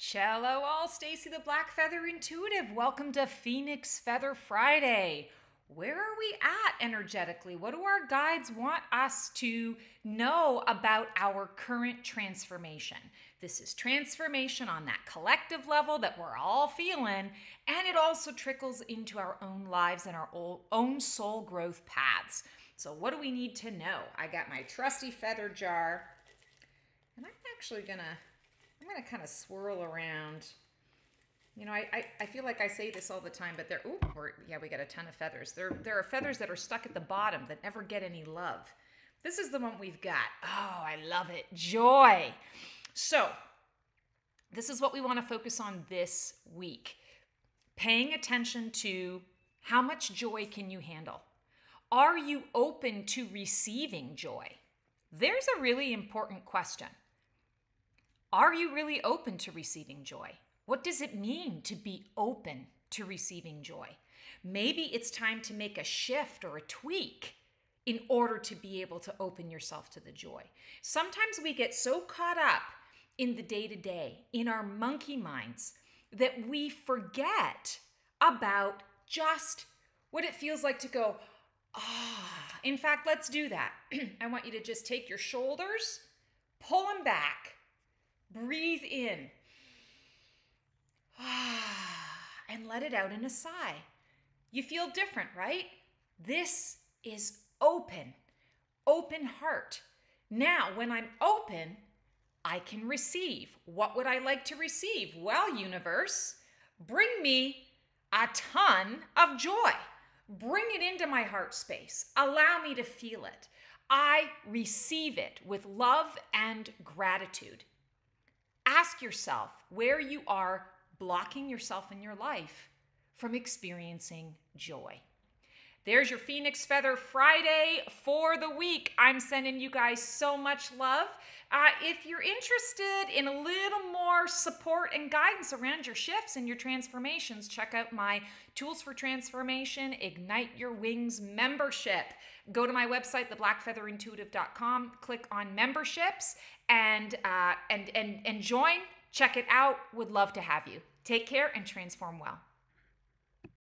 Cello all, Stacey the Black Feather Intuitive. Welcome to Phoenix Feather Friday. Where are we at energetically? What do our guides want us to know about our current transformation? This is transformation on that collective level that we're all feeling, and it also trickles into our own lives and our own soul growth paths. So, what do we need to know? I got my trusty feather jar, and I'm actually gonna I'm going to kind of swirl around. You know, I, I, I, feel like I say this all the time, but there, ooh, yeah, we got a ton of feathers. There, there are feathers that are stuck at the bottom that never get any love. This is the one we've got. Oh, I love it. Joy. So, this is what we want to focus on this week. Paying attention to how much joy can you handle? Are you open to receiving joy? There's a really important question. Are you really open to receiving joy? What does it mean to be open to receiving joy? Maybe it's time to make a shift or a tweak in order to be able to open yourself to the joy. Sometimes we get so caught up in the day to day, in our monkey minds, that we forget about just what it feels like to go, ah. In fact, let's do that. I want you to just take your shoulders, pull them back, Breathe in. And let it out in a sigh. You feel different, right? This is open, open heart. Now, when I'm open, I can receive. What would I like to receive? Well, universe, bring me a ton of joy. Bring it into my heart space. Allow me to feel it. I receive it with love and gratitude ask yourself where you are blocking yourself in your life from experiencing joy. There's your Phoenix Feather Friday for the week. I'm sending you guys so much love. Uh, if you're interested in a little more support and guidance around your shifts and your transformations, check out my Tools for Transformation Ignite Your Wings membership. Go to my website, theblackfeatherintuitive.com, click on memberships, and uh, and and and join. Check it out. Would love to have you. Take care and transform well.